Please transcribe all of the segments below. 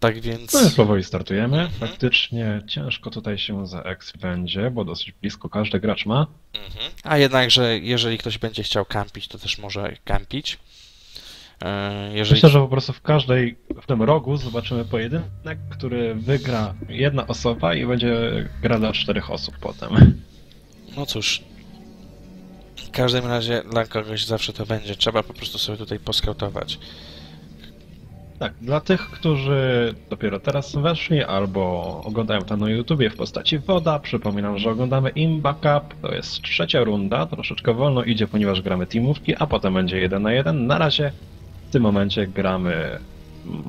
Tak więc... No więc powoli startujemy. Faktycznie ciężko tutaj się za X będzie, bo dosyć blisko każdy gracz ma. Mhm. A jednakże, jeżeli ktoś będzie chciał kampić, to też może kampić. E, Jeżeli... Myślę, że po prostu w każdej, w tym rogu zobaczymy pojedynek, który wygra jedna osoba i będzie gra dla czterech osób potem. No cóż. W każdym razie dla kogoś zawsze to będzie. Trzeba po prostu sobie tutaj poskautować. Tak, dla tych, którzy dopiero teraz weszli albo oglądają to na YouTubie w postaci woda, przypominam, że oglądamy Im Backup, to jest trzecia runda, troszeczkę wolno idzie, ponieważ gramy teamówki, a potem będzie jeden na jeden. Na razie w tym momencie gramy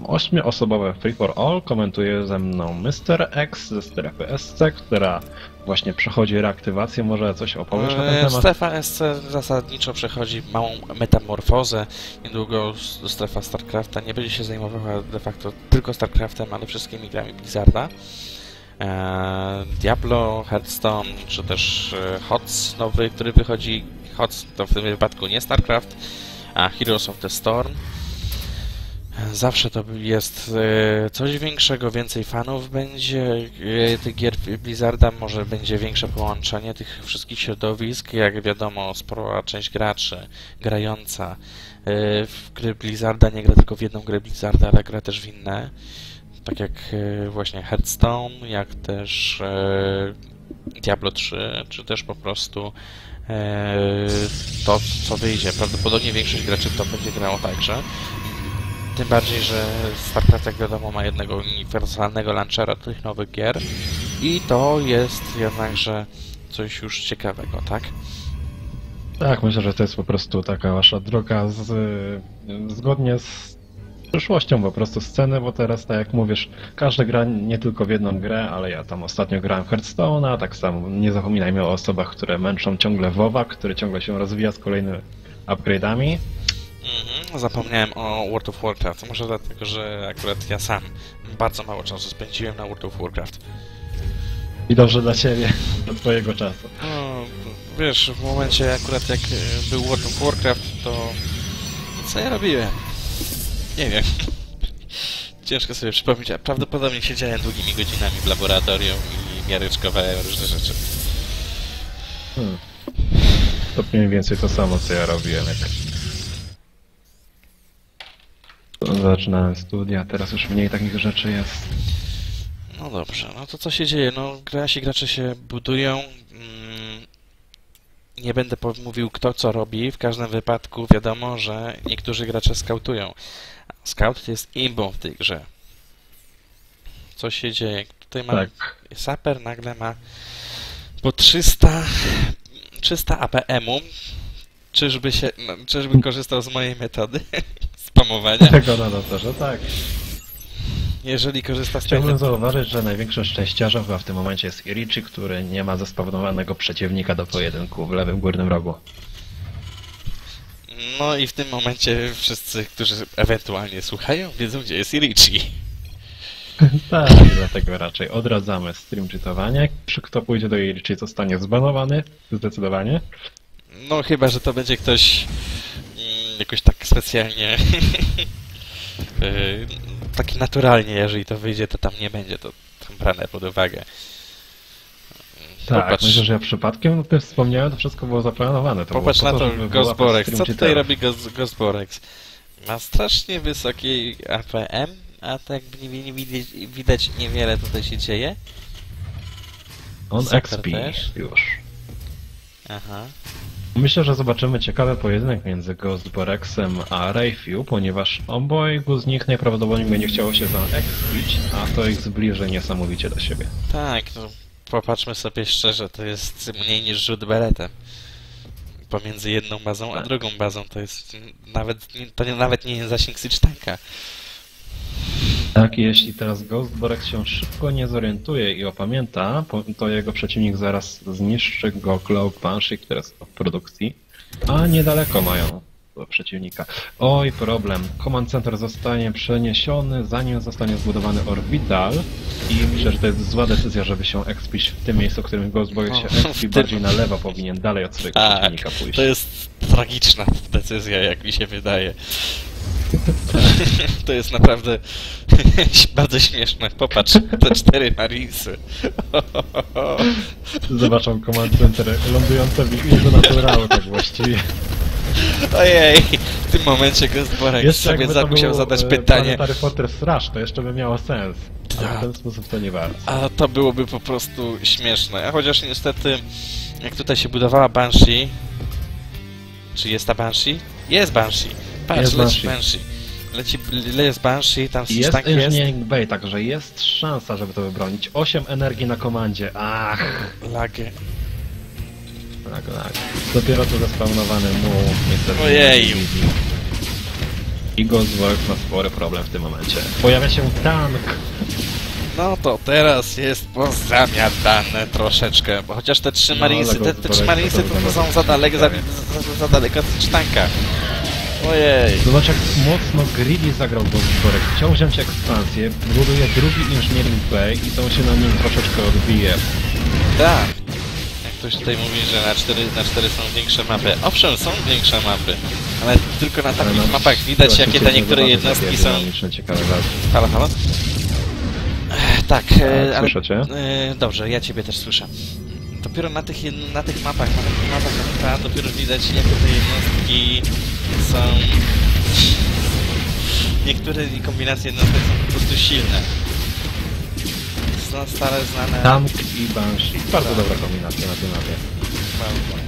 ośmioosobowe Free for All, komentuje ze mną Mr. X ze strefy SC, która właśnie przechodzi reaktywację, może coś opowiesz na ten E, temat? Strefa SC zasadniczo przechodzi małą metamorfozę. Niedługo strefa StarCrafta nie będzie się zajmowała de facto tylko StarCraftem, ale wszystkimi grami Blizzarda. E, Diablo, Hearthstone, czy też e, HOTS nowy, który wychodzi. HOTS to w tym wypadku nie StarCraft, a Heroes of the Storm. Zawsze to jest e, coś większego, więcej fanów będzie e, tych gier Blizzarda, może będzie większe połączenie tych wszystkich środowisk. Jak wiadomo, spora część graczy grająca e, w gry Blizzarda nie gra tylko w jedną grę Blizzarda, ale gra też w inne. Tak jak właśnie Hearthstone, jak też Diablo 3, czy też po prostu to, co wyjdzie. Prawdopodobnie większość graczy to będzie grało także. Tym bardziej, że StarCraft, jak wiadomo, ma jednego uniwersalnego launchera tych nowych gier. I to jest jednakże coś już ciekawego, tak? Tak, myślę, że to jest po prostu taka wasza droga z, zgodnie z przyszłością po prostu sceny, bo teraz, tak jak mówisz, każdy gra nie tylko w jedną grę, ale ja tam ostatnio grałem Hearthstone'a, tak samo nie zapominajmy o osobach, które męczą ciągle WoWa, który ciągle się rozwija z kolejnymi upgrade'ami. Mhm, zapomniałem o World of Warcraft. Może dlatego, że akurat ja sam bardzo mało czasu spędziłem na World of Warcraft. I dobrze dla ciebie, do twojego czasu. No, wiesz, w momencie akurat jak e, był World of Warcraft, to co ja robiłem? Nie wiem. Ciężko sobie przypomnieć, a prawdopodobnie siedziałem długimi godzinami w laboratorium i miaryczkowałem różne rzeczy. Hmm. To mniej więcej to samo, co ja robiłem, jak zaczynałem studia, teraz już mniej takich rzeczy jest. No dobrze, no to co się dzieje? No, nasi gracze się budują. Mm, nie będę mówił kto co robi. W każdym wypadku wiadomo, że niektórzy gracze skautują. Scout jest imbą w tej grze. Co się dzieje? Tutaj mamy Tak. Saper nagle ma po 300, 300 APM-u. Czyżby się, no, czyżby korzystał z mojej metody spamowania? Tego na to, że tak. Jeżeli korzysta z Chciałbym zauważyć, że największym szczęściarzem chyba w tym momencie jest Irichi, który nie ma zespawnowanego przeciwnika do pojedynku w lewym górnym rogu. No i w tym momencie wszyscy, którzy ewentualnie słuchają, wiedzą, gdzie jest Irichi. tak, dlatego raczej odradzamy stream czytowanie. Czy kto pójdzie do Irichi, zostanie zbanowany, zdecydowanie. No chyba, że to będzie ktoś jakoś tak specjalnie yy, taki naturalnie, jeżeli to wyjdzie, to tam nie będzie to tam brane pod uwagę. Tak, Popatrz, myślę, że ja przypadkiem o tym wspomniałem, to wszystko było zaplanowane. To popatrz było na po to, stream Co tutaj cheaterów. robi Gos- Gosborek? Ma strasznie wysoki APM, a tak nie, nie widać, widać niewiele tutaj się dzieje. On Saker XP też. już. Aha. Myślę, że zobaczymy ciekawy pojedynek między Ghostborexem a Rayfiu, ponieważ obojgu z nich najprawdopodobniej będzie chciało się zaekspić, a to ich zbliży niesamowicie do siebie. Tak, no popatrzmy sobie szczerze, to jest mniej niż rzut beretem. Pomiędzy jedną bazą a Tak. drugą bazą to jest nawet to nie, nawet nie jest zasięg Siege Tanka. Tak, jeśli teraz Ghostborex się szybko nie zorientuje i opamięta, to jego przeciwnik zaraz zniszczy go Cloak Banshee, które są w produkcji, a niedaleko mają do przeciwnika. Oj, problem. Command Center zostanie przeniesiony, zanim zostanie zbudowany Orbital i myślę, że to jest zła decyzja, żeby się expić w tym miejscu, w którym Ghostborex się expi, bardziej na lewo powinien dalej od swojego Tak, przeciwnika pójść. to jest tragiczna decyzja, jak mi się wydaje. To jest naprawdę bardzo śmieszne. Popatrz, te cztery Marisy. Zobaczą Command Center lądujące w Izu Naturalu tak właściwie. Ojej, w tym momencie Ghostborek Jeszcze sobie za- musiał zadać e, pytanie. Planetary Fortress Rush, to jeszcze by miało sens. Ale Tak. w ten sposób to nie bardzo. A to byłoby po prostu śmieszne. A chociaż niestety, jak tutaj się budowała Banshee... Czy jest ta Banshee? Jest Banshee. Patrz, Jest leci Banshee. Leci, jest Banshee, tam Jest tak jest. Engineering Bay, także jest szansa, żeby to wybronić. 8 energii na komandzie. Ach, Lagę. tak, tak. Dopiero tu zespawnowany mu niestety. Ojeju. I Ghostworks ma spory problem w tym momencie. Pojawia się tank. No to teraz jest pozamiatane troszeczkę, bo chociaż te trzy No, Marinesy, te, te trzy Marinesy to są zamiast- za daleko, za, za, za daleko od sztanka. Ojej. Zobacz jak mocno Greedy zagrał Ghostworek. Chciał wziąć ekspansję, buduje drugi Engineering Bay i to się na nim troszeczkę odbije. Tak. Jak ktoś tutaj mówi, że na 4, na 4 są większe mapy. Owszem, są większe mapy, ale tylko na takich no, mapach widać, jakie te niektóre jednostki są... ciekawe. Halo, halo? Ech, Tak, e, ale... słyszę cię? e, Dobrze, ja ciebie też słyszę. Dopiero na tych, na tych mapach, na tych mapach ta, dopiero widać, jakie te jednostki są... Niektóre kombinacje jednostek są po prostu silne. Są stare, znane... Tank i Banshee. Bardzo Tak. dobra kombinacja na tym mapie. Prawda.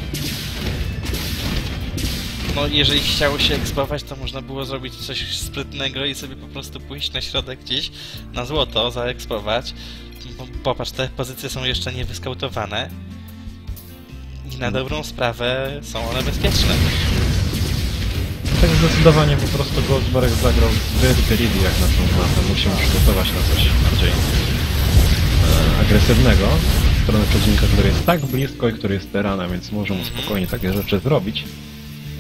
No, jeżeli chciało się ekspować, to można było zrobić coś sprytnego i sobie po prostu pójść na środek gdzieś, na złoto, zaekspować. Bo- Popatrz, te pozycje są jeszcze nie wyskautowane. I na dobrą sprawę są one bezpieczne. Tak zdecydowanie po prostu Ghostworek zagrał zbyt greedy jak na tą mapę. Musimy przygotować na coś bardziej e, agresywnego w stronę przeciwnika, który jest tak blisko i który jest teranem, więc może mu spokojnie takie rzeczy zrobić.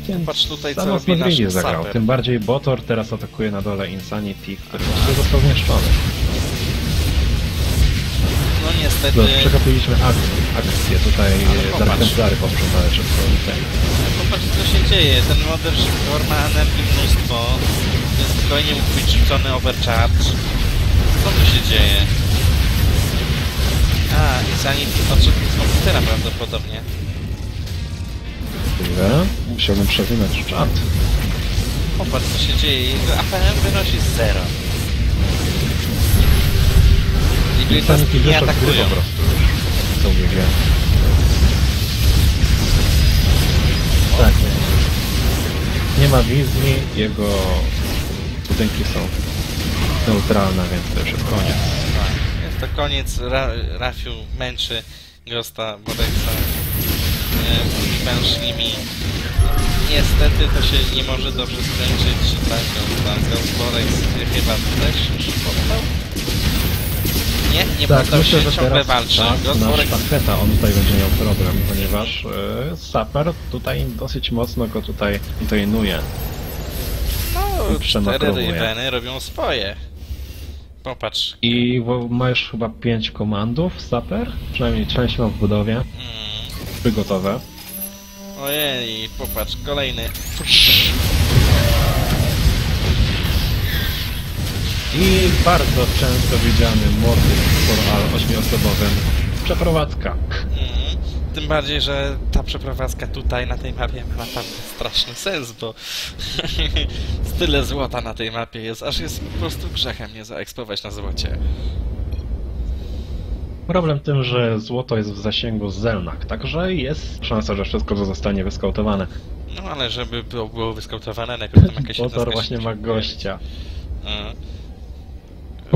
Więc Patrz tutaj, co robi nasz zagrał. saper. Tym bardziej Botor teraz atakuje na dole Insanity, który właściwie został zniszczony. No niestety, Dobrze, przegapiliśmy akcję. Tutaj Templary posprzątały wszystko. Ten. popatrz co się dzieje. Ten model Shipcore ma energii mnóstwo, więc spokojnie mógł być rzucony overcharge. Co tu się dzieje? A, i Sanity odszedł z komputera prawdopodobnie. Chwilę. Musiałbym przewinąć czat. Popatrz co się dzieje. Jego APM wynosi 0. I Insanity jednostki nie atakują. po prostu. Co mówię. Tak. Nie ma wizji, jego budynki są neutralne, więc to już jest koniec. Tak, Jest to koniec. Ra Rafiu męczy Ghosta Boreksa e, mężnymi. Niestety to się nie może dobrze skończyć. Tak, Ghost Borex chyba też już poddał? Nie, Tak, poddał myślę, się, że ciągle teraz walczy. czas Ghost na Borex sztacheta, on tutaj będzie miał problem, ponieważ e, Saper tutaj dosyć mocno go tutaj dojnuje. no, cztery. Raveny robią swoje. Popatrz. I ma już chyba pięć komandów, Saper? Przynajmniej część ma w budowie, Mm. trzy gotowe. Ojej, popatrz, kolejny. I bardzo często widziany mordy w ośmiosobowym. Przeprowadzka. Mm. Tym bardziej, że ta przeprowadzka tutaj na tej mapie ma naprawdę straszny sens, bo tyle złota na tej mapie jest, aż jest po prostu grzechem nie zaekspować na złocie. Problem tym, że złoto jest w zasięgu Zelnak, także jest szansa, że wszystko zostanie wyskautowane. No ale żeby było, wyskautowane, najpierw tam jakaś Potor właśnie ma gościa.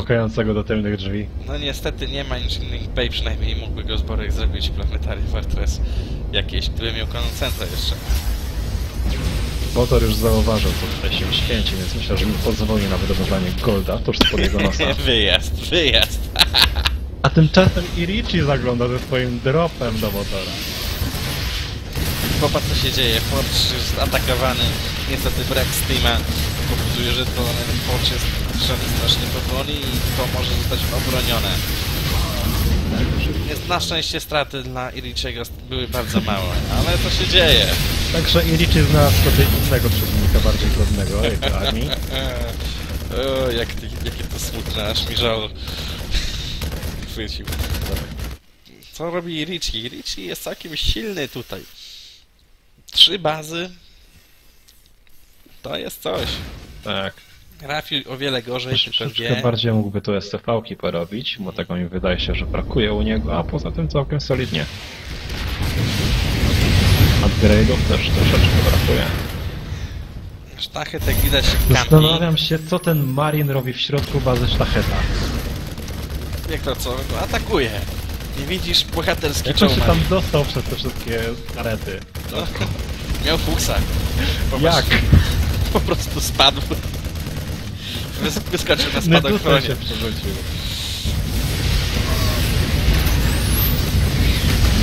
Pukającego do tylnych drzwi. No niestety nie ma Engineering Bay, przynajmniej mógłby go zborek zrobić Planetary Fortress jakieś, gdyby miał koncentrę jeszcze. Potor już zauważył, co tutaj się święci, więc myślę, że nie pozwoli na wydobywanie golda tuż spod jego nosa. wyjazd, wyjazd! A tymczasem Irichi zagląda ze swoim dropem do motora. Popatrz co się dzieje, Forge jest atakowany, niestety brak Steama powoduje, że to Forge jest ruszany strasznie powoli i to może zostać obronione. Jest, na szczęście straty dla Irichiego były bardzo małe, ale to się dzieje. Także Irichi znalazł sobie innego przeciwnika bardziej godnego, jego armii. O, jak jakie to smutne, aż mi żal. Chwycił. Co robi Richie? Richie jest całkiem silny tutaj. Trzy bazy. To jest coś. Tak. Rafi o wiele gorzej, Troszeczkę wie. bardziej mógłby tu STV-ki porobić, bo tego mi wydaje się, że brakuje u niego, a poza tym całkiem solidnie. Upgrade'ów też troszeczkę brakuje. Sztachet, jak widać. Zastanawiam się, co ten Marin robi w środku bazy sztacheta. Jak to co? No, Atakuje. Nie widzisz bohaterski Jak on się czołg. tam dostał przez te wszystkie karety? No, miał fuksa. Po Jak? prostu- Po prostu spadł. Wys- Wyskoczył na spadochronie. się.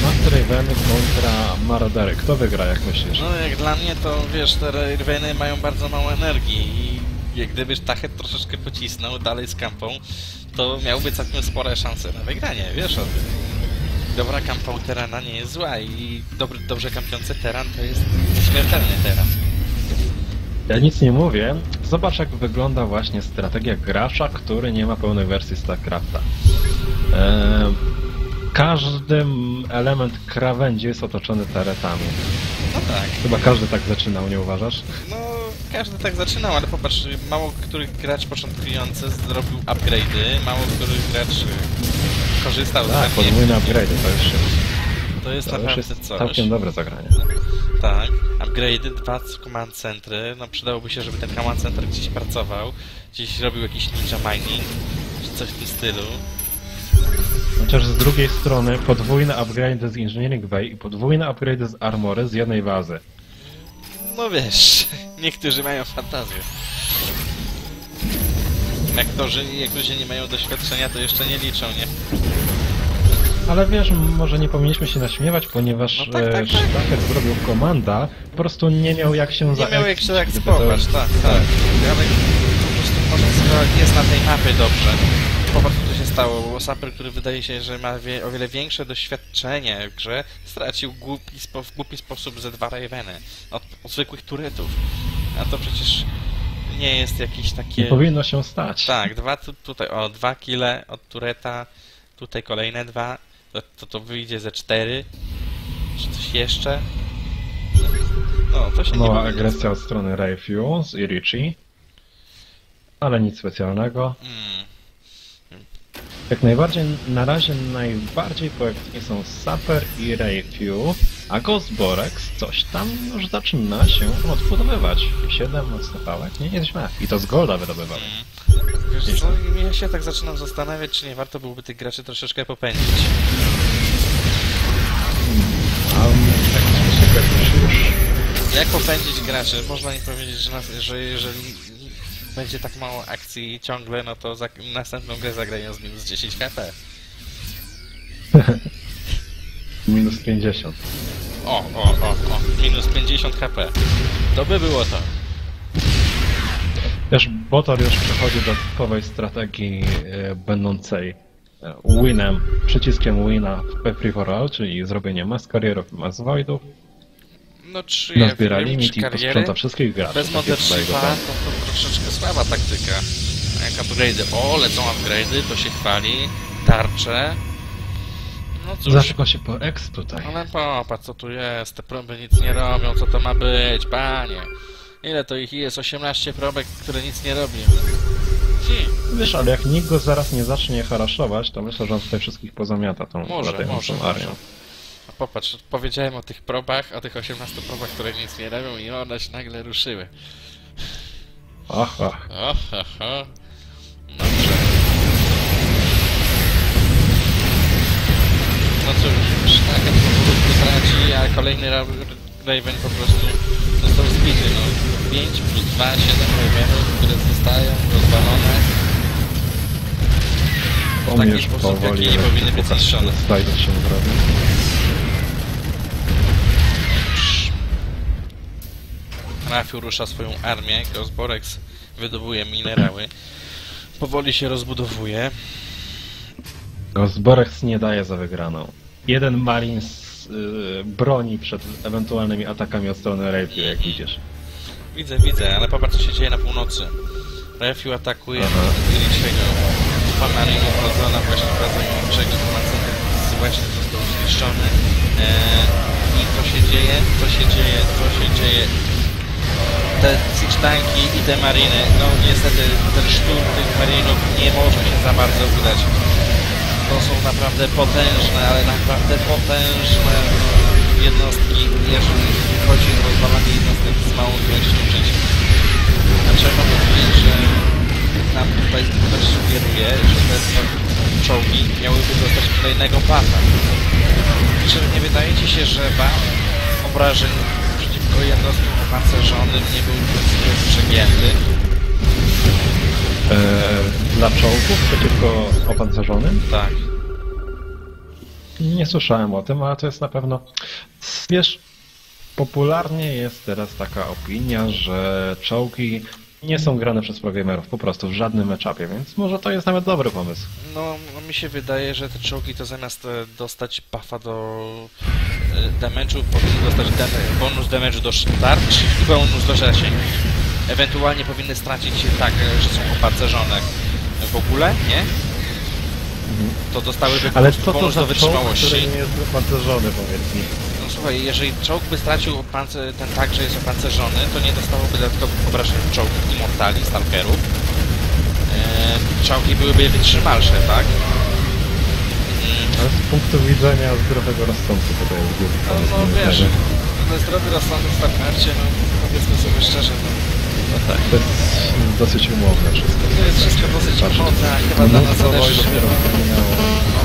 Master Raveny kontra Maraudery. Kto wygra, jak myślisz? No jak dla mnie to wiesz, te Rweny mają bardzo mało energii i jak gdyby Tachet troszeczkę pocisnął dalej z kampą, to miałby całkiem spore szanse na wygranie, wiesz o tym. Dobra kampa u Terana nie jest zła i dobry, dobrze kampiący Teran to jest śmiertelny teraz. Ja nic nie mówię. Zobacz, jak wygląda właśnie strategia gracza, który nie ma pełnej wersji StarCrafta. Eee, każdy element krawędzi jest otoczony taretami. No tak. Chyba każdy tak zaczynał, nie uważasz? No, każdy tak zaczynał, ale popatrz, mało który gracz początkujący zrobił upgrade'y, mało który gracz y, korzystał Tak, z nich. podwójne upgrade to już jest, To jest to naprawdę jest coś. całkiem dobre zagranie. Tak, upgrade'y, dwa command centry, no przydałoby się, żeby ten command center gdzieś pracował, gdzieś robił jakiś ninja mining, czy coś w tym stylu. Chociaż z drugiej strony podwójne upgrade z Engineering Bay i podwójne upgrade z Armory z jednej bazy. No wiesz, niektórzy mają fantazję. Jak ludzie nie mają doświadczenia, to jeszcze nie liczą, nie? Ale wiesz, może nie powinniśmy się naśmiewać, ponieważ No tak, tak, e, tak. Zrobił komanda, po prostu nie miał jak się Nie miał jak się zaekspować, to- tak, tak. Ale po prostu może sobie jest na tej mapie dobrze. Popatrz, co się stało, bo Saper, który wydaje się, że ma wie, o wiele większe doświadczenie w grze, stracił głupi spo, w głupi sposób ze dwa Raveny od, od zwykłych turetów. A to przecież nie jest jakieś Nie takie... powinno się stać. Tak, dwa tu, tutaj, o, dwa kile od tureta, tutaj kolejne dwa, to to, to wyjdzie ze cztery, czy coś jeszcze. No, to się nie Mała powinno agresja od strony Rayfuse i Richie. Ale nic specjalnego. Mm. Jak najbardziej, na razie najbardziej poektywni są Saper i Rayfuse, a Ghostborex coś tam już zaczyna się odbudowywać. 7 odstawałek, nie jest źle. I to z Golda wydobywał. Wiesz co, ja się tak zaczynam zastanawiać, czy nie warto byłoby tych graczy troszeczkę popędzić. A tak już Jak popędzić graczy? Można im powiedzieć, że, nas, że jeżeli będzie tak mało akcji ciągle, no to za, następną grę zagrają z minus 10 HP. minus 50. O, o, o, o, minus 50 HP. To by było to. Wiesz, Botor już przechodzi do typowej strategii e, będącej e, winem, przyciskiem wina w Free for All, czyli zrobienie mass karierów i mass voidów, No czy nazbiera ja wiem, limit i posprząta wszystkich graczy. bez Tak Mothership'a jego to, to troszeczkę słaba taktyka. Jak upgrade'y, o, lecą upgrade'y, to się chwali, tarcze. No cóż, się po X tutaj? ale popatrz co tu jest, te proby nic nie robią, co to ma być, panie. Ile to ich jest? 18 probek, które nic nie robią. Hmm. Wiesz, ale jak nikt go zaraz nie zacznie haraszować, to myślę, że on tutaj wszystkich pozamiata tą Może, może, arią. może. Popatrz, powiedziałem o tych probach, o tych 18 probach, które nic nie robią i one się nagle ruszyły. O, ho, ho. Dobrze. No cóż, szlaket powolutku traci, a kolejny Ra- Raven po prostu został zbity. No, 5 plus 2, 7 Ravenów, które zostają rozwalone. On taki sposób, jaki nie powinny być zniszczone. slajdów się zrobił. Rafiu rusza swoją armię, Gosborex wydobuje minerały. Powoli się rozbudowuje. Zborex nie daje za wygraną. Jeden Marines y, broni przed ewentualnymi atakami od strony Rapier, jak widzisz. Widzę, widzę, ale popatrz co się dzieje na północy. Refiu atakuje Aha. Iriczego. Pamarino wrodzona właśnie to Macetek właśnie został zniszczony. Eee, I co się dzieje? Co się dzieje? Co się dzieje? Te Siege Tanki i te Mariny, no niestety ten szturm tych Marinów nie może się za bardzo udać. To są naprawdę potężne, ale naprawdę potężne jednostki, jeżeli chodzi o rozwalanie jednostek z małą ilością żyć. A trzeba powiedzieć, że nam tutaj ktoś sugeruje, że te czołgi miałyby dostać kolejnego buffa. Czy nie wydaje Ci się, że buff obrażeń przeciwko jednostkom opancerzonym nie był troszkę przegięty? E, dla czołgów przeciwko opancerzonym? Tak. Nie słyszałem o tym, ale to jest na pewno... Wiesz, popularnie jest teraz taka opinia, że czołgi nie są grane przez programerów po prostu w żadnym etapie, więc może to jest nawet dobry pomysł. No, no mi się wydaje, że te czołgi to zamiast e, dostać buffa do e, damage'u, powinny dostać dam- bonus damage'u do tarcz i bonus do zasięg. Ewentualnie powinny stracić tak, e, że są opancerzone w ogóle, nie? To dostałyby Ale prostu co to bonus za do czołg, wytrzymałości. który nie jest opancerzony, powiedz mi? No słuchaj, jeżeli czołg by stracił ten tak, że jest opancerzony, to nie dostałoby dodatkowych obrażeń czołgów Immortali, Stalkerów. Eee, czołgi byłyby wytrzymalsze, tak? Mm, Ale z punktu widzenia zdrowego rozsądku to jest No, no wiesz, to jest zdrowy rozsądek w Starcrafcie, no powiedzmy sobie szczerze, no, No tak, to jest dosyć umowne wszystko. to jest wszystko dosyć umowne, a chyba dla nas mnóstwo też wojny dopiero minęło.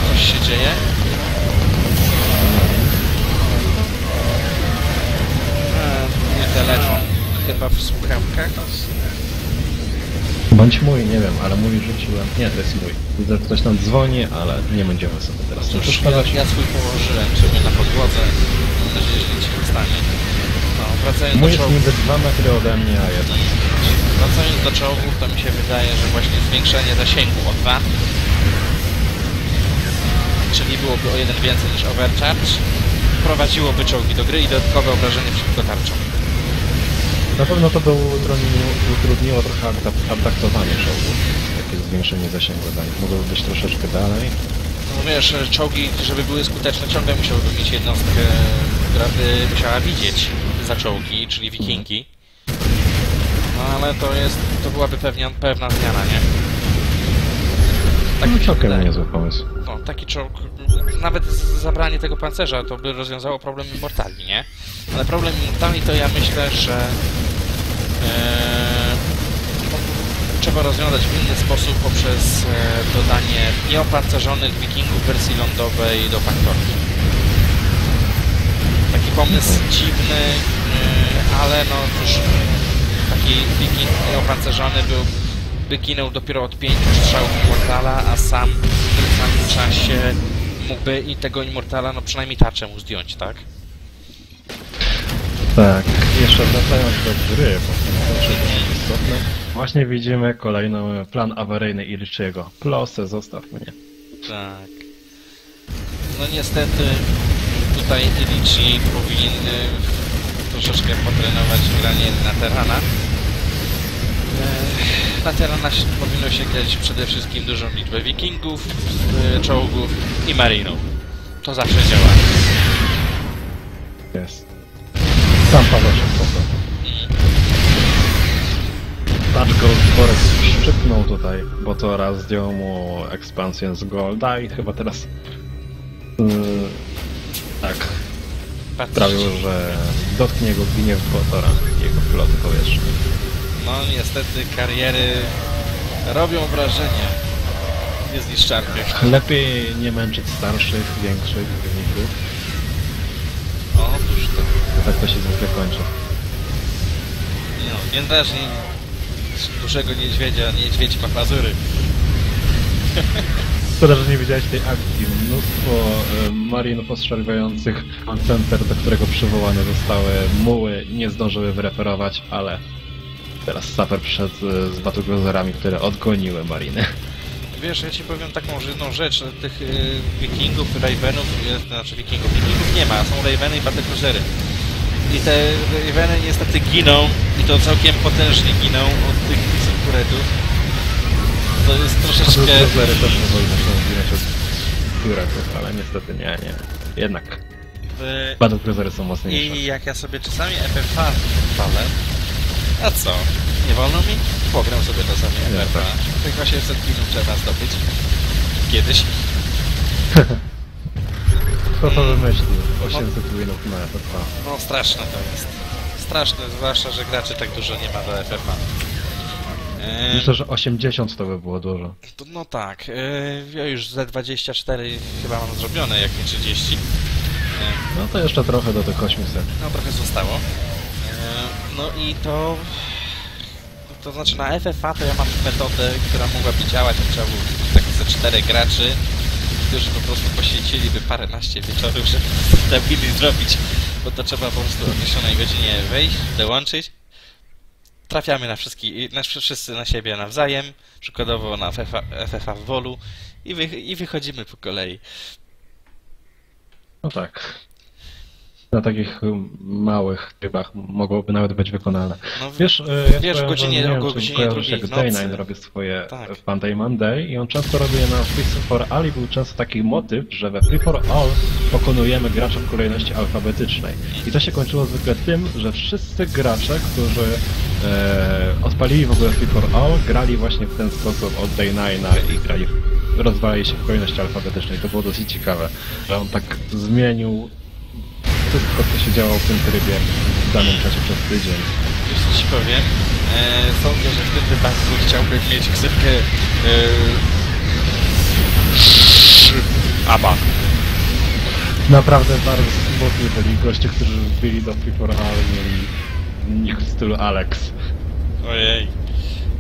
coś się dzieje. Telefon, chyba w słuchawkach. Bądź mój, nie wiem, ale mój rzuciłem. Nie, to jest mój. Widzę, że ktoś tam dzwoni, ale nie będziemy sobie teraz tym ja, przeszkadzać. ja swój położyłem sobie na podłodze. Mam nadzieję, że nic się nie stanie. No, wracając Mój do jest czołgów, niby 2 metry ode mnie, a jednak. wracając do czołgów, to mi się wydaje, że właśnie zwiększenie zasięgu o 2 czyli byłoby o jeden więcej niż overcharge, prowadziłoby czołgi do gry i dodatkowe obrażenie przeciwko tarczom. Na pewno to by utrudniło, utrudniło trochę adap- adaptowanie czołgów. Takie zwiększenie zasięgu dla nich. Mogłoby być troszeczkę dalej. No wiesz, czołgi, żeby były skuteczne, ciągle musiałyby mieć jednostkę, która by musiała widzieć za czołgi, czyli wikingi. No ale to jest, to byłaby pewnie, pewna zmiana, nie? Tak mi No całkiem niezły pomysł. No, taki czołg, nawet zabranie tego pancerza to by rozwiązało problem Immortali, nie? Ale problem Immortali to ja myślę, że trzeba rozwiązać w inny sposób poprzez e, dodanie nieopancerzonych wikingów wersji lądowej do faktorki. Taki pomysł dziwny, e, ale no cóż, taki wiking nieopancerzony był by ginął dopiero od pięciu strzałów Immortala, a sam w tym samym czasie mógłby i tego Immortala, no przynajmniej tarczę mu zdjąć, tak? Tak, jeszcze wracając do gry, bo istotne. Właśnie widzimy kolejny plan awaryjny Ilichiego. Plosę, zostaw mnie. Tak. No niestety tutaj Ilichi powinien troszeczkę potrenować granie na Terana. E, Na Terana się- powinno się grać przede wszystkim dużą liczbę wikingów, y, czołgów i marinów. To zawsze działa. Jest. Sam Paweł się Gold Forest szczypnął tutaj, bo to raz zdjął mu ekspansję z Golda i chyba teraz yy, tak sprawił, że dotknie go gniew Botora, jego floty powietrznej. No niestety kariery robią wrażenie niezniszczalnych. Lepiej nie męczyć starszych, większych wyników, Otóż to. tak to się zwykle kończy. No, nie nie, dużego niedźwiedzia, niedźwiedź ma pazury. Szkoda, że nie widziałeś tej akcji. Mnóstwo e, marinów ostrzeliwujących center, do którego przywołane zostały muły, nie zdążyły wyreferować, ale teraz Saper przyszedł e, z batugozerami, które odgoniły mariny. Wiesz, ja ci powiem taką jedną rzecz, tych y, wikingów, ravenów, znaczy wikingów, wikingów nie ma, są raveny i battlecruisery. I te raveny niestety giną, i to całkiem potężnie giną od tych synkuretów. To jest troszeczkę... Cruzery też powinny się odbierać od pióreków, ale niestety nie, nie. Jednak Battle Cruisery są mocniejsze. I jak ja sobie czasami FFA palę, a co? Nie wolno mi? Pogram sobie czasami FFA. tak. Tych 800 minut trzeba zdobyć. Kiedyś. Kto to wymyślił? 800 winów na FFA. No straszne to jest. Straszne, zwłaszcza, że graczy tak dużo nie ma do FFA. Eee, Myślę, że 80 to by było dużo. to, no tak, eee, ja już Z24 chyba mam zrobione, jak nie 30. Eee, No to jeszcze trochę do tych 800. No trochę zostało. E, No i to... To znaczy na FFA to ja mam metodę, która mogłaby działać, jak trzeba było tak ze czterech graczy, którzy po prostu poświęciliby paręnaście wieczorów, żeby te winy zrobić, bo to trzeba po prostu o określonej godzinie wejść, dołączyć. Trafiamy na wszystkich, na, wszyscy na siebie nawzajem, przykładowo na FFA, FFA w Wolu i, wy, i wychodzimy po kolei. No tak. Na takich um, małych trybach mogłoby nawet być wykonane. No, Wiesz, e, ja Wiesz, kojarzę- godzinie- nie wiem, o godzinie drugiej jak w nocy. Day9 robi swoje Tak. Fun Day Monday i on często robi je na Free for All i był często taki motyw, że we Free for All pokonujemy gracza w kolejności alfabetycznej. I to się kończyło zwykle tym, że wszyscy gracze, którzy e, odpalili w ogóle Free for All, grali właśnie w ten sposób od Day 9 i grali w, rozwalali się w kolejności alfabetycznej. To było dosyć ciekawe, że on tak zmienił wszystko, co się działo w tym trybie w danym czasie przez tydzień. Co ci powiem? E, sądzę, że w tym wypadku chciałbym mieć ksywkę e, Aba. Naprawdę bardzo smutni byli goście, którzy wbili do Free for All i mieli nick w stylu Alex. Ojej.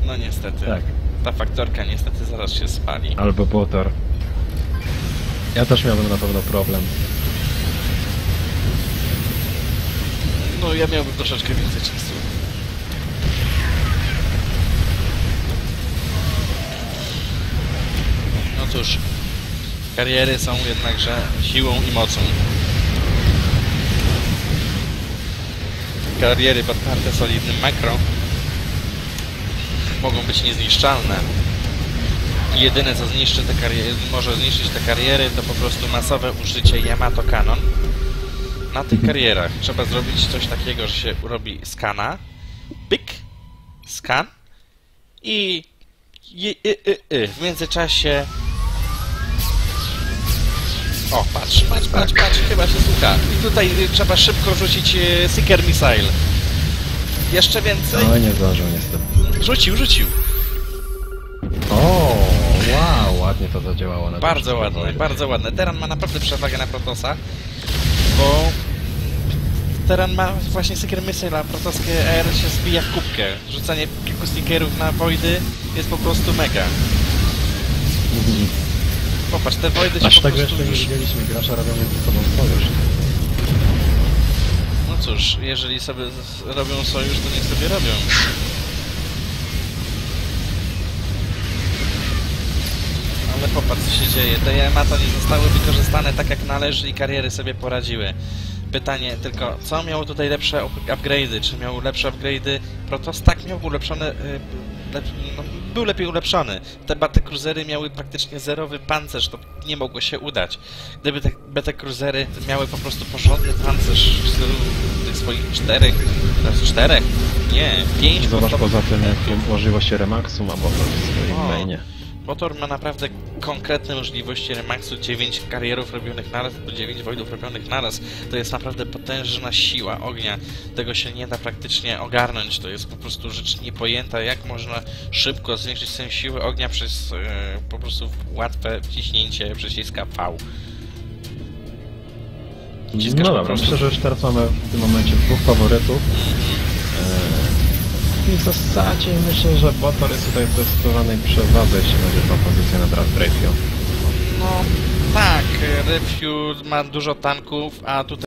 No niestety. Tak. Ta faktorka niestety zaraz się spali. Albo Botor. Ja też miałbym na pewno problem. No ja miałbym troszeczkę więcej czasu. No cóż, kariery są jednakże siłą i mocą. Kariery podparte solidnym makro mogą być niezniszczalne. I jedyne co zniszczy te kariery, może zniszczyć te kariery to po prostu masowe użycie Yamato Canon na tych karierach trzeba zrobić coś takiego, że się robi skana, pyk, skan i, i, i, i, i. w międzyczasie o, patrz, patrz, patrz, patrz, chyba się słucha. I tutaj y, trzeba szybko rzucić y, Seeker Missile. Jeszcze więcej? No nie zdążył niestety. Rzucił, rzucił. O, wow, ładnie to zadziałało na Bardzo ładne, bardzo ładne. Teran ma naprawdę przewagę na Protosa, bo Teran ma właśnie Seeker Missile, a protoskie AR się zbija w kubkę. Rzucanie kilku stickerów na Voidy jest po prostu mega. Popatrz, te Voidy się Aż po tak prostu jeszcze nie już... widzieliśmy, gracza robią między sobą sojusz. No cóż, jeżeli sobie robią sojusz, to niech sobie robią. Ale popatrz, co się dzieje. Te Yamato nie zostały wykorzystane tak jak należy i kariery sobie poradziły. Pytanie tylko, co miało tutaj lepsze up- upgrade'y? Czy miał lepsze upgrade'y? Protoss tak miał ulepszone... y, Lep, no, był lepiej ulepszony. Te BT Cruisery miały praktycznie zerowy pancerz, to nie mogło się udać. Gdyby te BT Cruisery miały po prostu porządny pancerz w stylu tych swoich czterech, teraz czterech, nie, pięć Zobacz poza tym, jakie możliwości Remaxu ma w swoim mainie. Motor ma naprawdę konkretne możliwości Remaxu, 9 karierów robionych naraz, albo 9 wojdów robionych naraz. To jest naprawdę potężna siła ognia. Tego się nie da praktycznie ogarnąć. To jest po prostu rzecz niepojęta, jak można szybko zwiększyć tę siłę ognia przez e, po prostu łatwe wciśnięcie przyciska V. Wciskasz No dobra, myślę, że już teraz mamy w tym momencie dwóch faworytów. E, I w zasadzie myślę, że Botor jest tutaj w zdecydowanej przewadze, jeśli chodzi o pozycję na Draft Ratio. No tak, Refuel ma dużo tanków, a tutaj